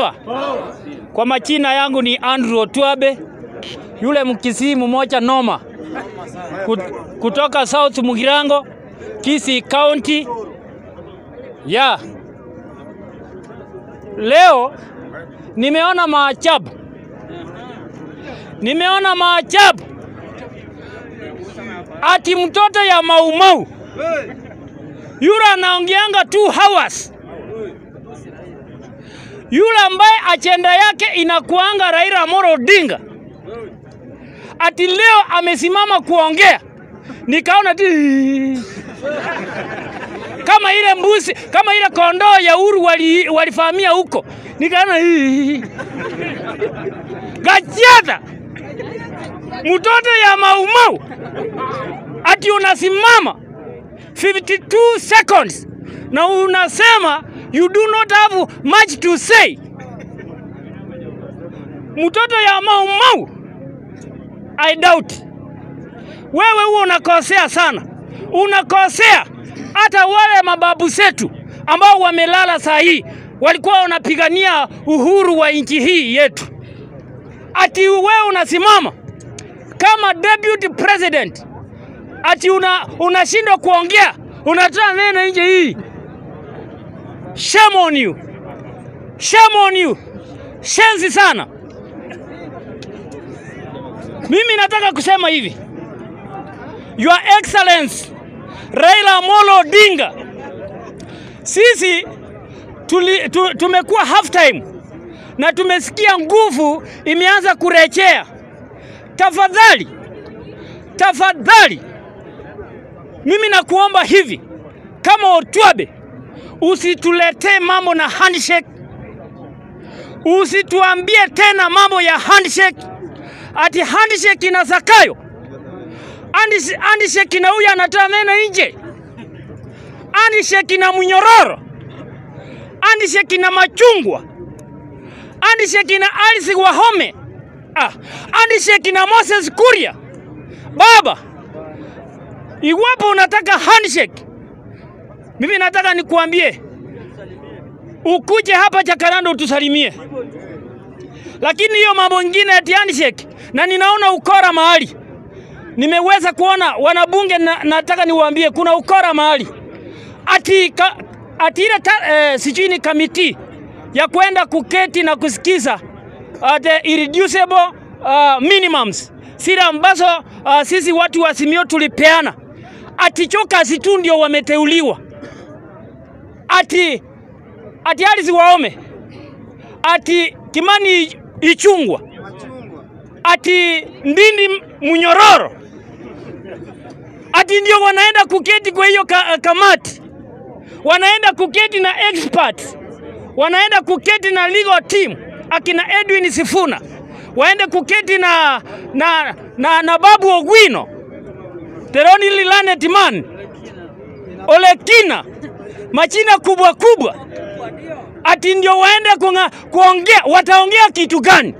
Power. Kwa machina yangu ni Andrew Otwabe, yule mkisii mmoja noma. Kutoka South Mugirango, Kisii County. Ya. Yeah. leo nimeona maajabu, nimeona maajabu. Ati mtoto ya Maumau yule anaongeanga two hours yule ambaye ajenda yake inakuanga Raila Amolo Odinga, ati leo amesimama kuongea, nikaona ti kama ile mbuzi, kama ile kondoo ya Uhuru wali, walifahamia huko, nikaona Gachagua, mtoto ya Maumau, ati unasimama 52 seconds na unasema you do not have much to say. Mtoto ya Mau Mau, I doubt wewe huo unakosea sana, unakosea. Hata wale mababu zetu ambao wamelala saa hii walikuwa wanapigania uhuru wa nchi hii yetu, ati wewe unasimama kama deputy president ati una unashindwa kuongea, unatoa neno nje hii. Shame on you, shame on you, shenzi sana. Mimi nataka kusema hivi, Your Excellency Raila Amolo Odinga, sisi tuli, tu, tumekuwa half time na tumesikia nguvu imeanza kurejea. Tafadhali, tafadhali. Mimi nakuomba hivi kama Otwabe, usituletee mambo na handshake, usituambie tena mambo ya handshake, ati handshake ina Zakayo, handshake ina huyu anatoa neno nje, handshake ina Munyororo, handshake na Machungwa, handshake na Alice Wahome, ah, handshake ina Moses Kuria. Baba, Iwapo unataka handshake, mimi nataka nikuambie ukuje hapa Jakaranda utusalimie, lakini hiyo mambo ingine ya handshake, na ninaona ukora mahali, nimeweza kuona wanabunge na, nataka niwaambie kuna ukora mahali. Ati, ka, ati ile eh, sijui ni kamiti ya kwenda kuketi na kusikiza uh, the irreducible uh, minimums. Sira ambazo uh, sisi watu wa Simio tulipeana. Atichoka situ ndio wameteuliwa, ati ati ardhi Waome, ati Kimani Ichungwa, ati Ndindi Munyororo, ati ndio wanaenda kuketi kwa hiyo ka, kamati, wanaenda kuketi na experts, wanaenda kuketi na legal team. Akina Edwin Sifuna, waende kuketi na, na, na, na Babu Ogwino. Teroni Lilanet man. Olekina, machina kubwa kubwa, ati ndio waende kuongea. Wataongea kitu gani?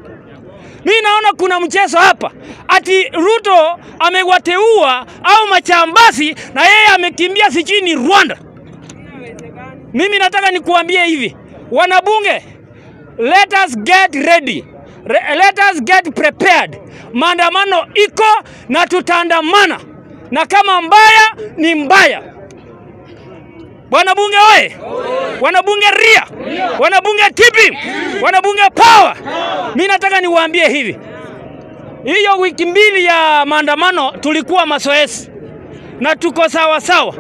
Mi naona kuna mchezo hapa, ati Ruto amewateua au Machambasi na yeye amekimbia sijui ni Rwanda. Mimi nataka nikuambie hivi, wanabunge, let us get ready. Re let us get prepared. Maandamano iko na tutaandamana, na kama mbaya ni mbaya. Wanabunge oye! Wanabunge ria! Wanabunge tipi! Wanabunge power! Mimi nataka niwaambie hivi, hiyo wiki mbili ya maandamano tulikuwa mazoezi na tuko sawa sawa,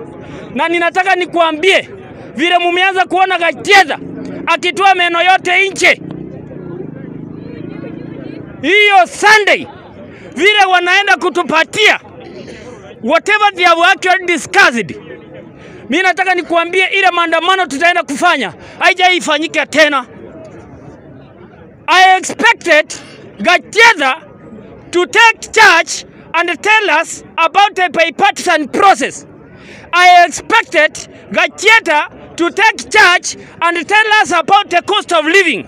na ninataka nikuambie vile mumeanza kuona Gacheza akitoa meno yote nje hiyo Sunday, vile wanaenda kutupatia whatever they have actually discussed. Mi nataka nikuambie ile maandamano tutaenda kufanya haijaifanyika tena. I expected Gachagua to take charge and tell us about the bipartisan process. I expected Gachagua to take charge and tell us about the cost of living.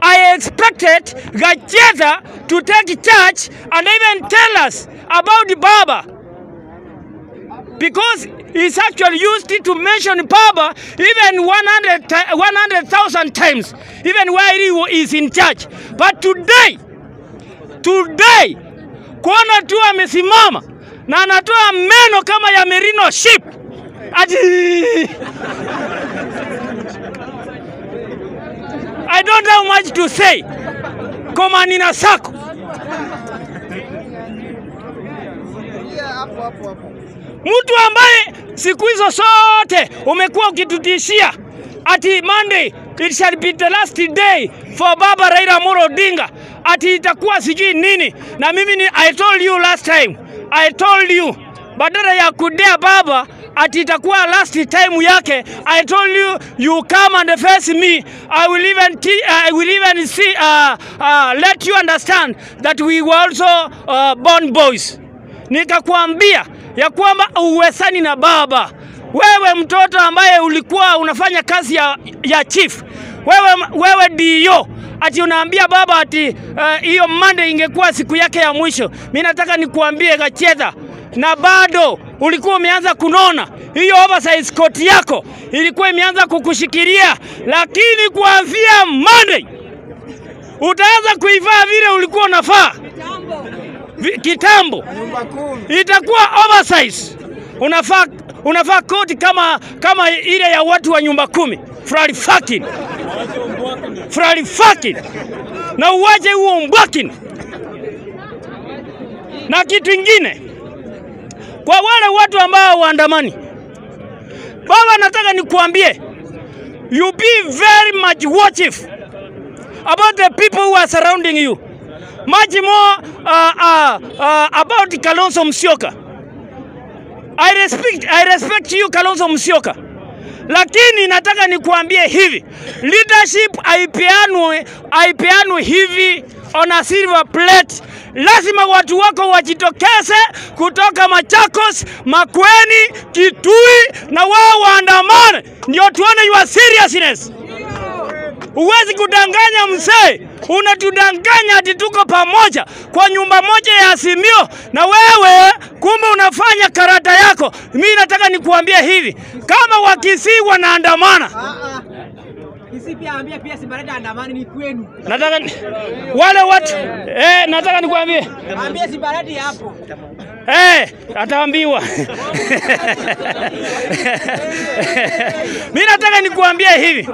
I expected Gachagua to take charge and even tell us about Baba because is actually used to mention Baba even 100 ti- 100,000 times, even while he is in church. But today, today, kuona tu amesimama na anatoa meno kama ya merino sheep Aji. I don't have much to say. Koma nina Sako. Mtu ambaye siku hizo zote umekuwa ukitutishia ati Monday it shall be the last day for Baba Raila Amolo Odinga, ati itakuwa sijui nini, na mimi ni I told you last time, I told you badala ya kudea baba ati itakuwa last time yake. I told you you come and face me. I will even t I will even see uh, uh, let you understand that we were also uh, born boys. Nikakwambia ya kwamba uwesani na baba, wewe mtoto ambaye ulikuwa unafanya kazi ya, ya chief, wewe, wewe dio ati unaambia baba ati hiyo uh, Monday ingekuwa siku yake ya mwisho. Mimi nataka nikuambie Gacheta, na bado ulikuwa umeanza kunona. Hiyo oversize coat yako ilikuwa imeanza kukushikilia, lakini kuanzia Monday utaanza kuivaa vile ulikuwa unafaa kitambo, itakuwa oversize. Unafaa unafaa koti kama kama ile ya watu wa nyumba kumi, frali fucking. Frali fucking, na uwache huo mbwakin. Na kitu ingine. Kwa wale watu ambao waandamani, baba, nataka nikuambie, you be very much watchful about the people who are surrounding you much more uh, uh, uh, about Kalonzo Musyoka. I respect, I respect you Kalonzo Musyoka, lakini nataka nikuambie hivi, leadership haipeanwi haipeanwi hivi on a silver plate. Lazima watu wako wajitokeze kutoka Machakos, Makueni, Kitui na wao waandamane, ndio tuone your seriousness. Huwezi kudanganya mzee, unatudanganya ati tuko pamoja kwa nyumba moja ya Simio na wewe kumbe unafanya karata yako. Mimi nataka nikuambie hivi, kama Wakisii wanaandamana, nataka wale watu eh, nataka nikuambie. Simbarati hapo. eh, ataambiwa. Mimi nataka nikuambie hivi